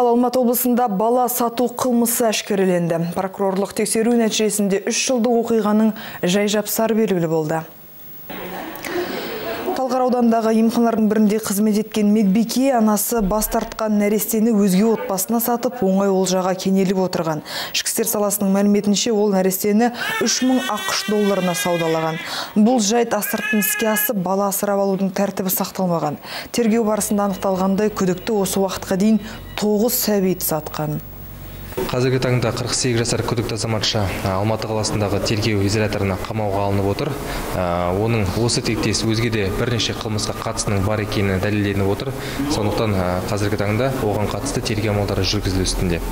Ал Алматы облысында бала сату қылмысы әшкереленді. Прокурорлық тексеру нәтижесінде 3 жылдық оқиғаның жай-жапсары белгілі болды. Талғар аудандағы емханалардың бірінде қызмет еткен медбике анасы бас тартқан нәрестені өзге отбасына сатып, оңай олжаға кенеліп отырған. Ішкі істер саласының мәліметінше ол нәрестені 3000 ақш долларына саудалаған. Бұл жайт астыртын іске асып, бала асырап алудың тәртібі сақталмаған. Тергеу барысында анықталғандай күдікті осы уақытқа дейін 9 сәбиді сатқан. Қазіргі таңда 48 жасар күдікті азаматша алматы қаласындағы тергеу изоляторына қамауға алынып отыр. Оның осы тектес өзге де бірнеше қылмысқа қатысының бар екені дәлелденіп отыр. Сондықтан қазіргі таңда оған қатысты тергеу амалдары жүргізілу үстінде.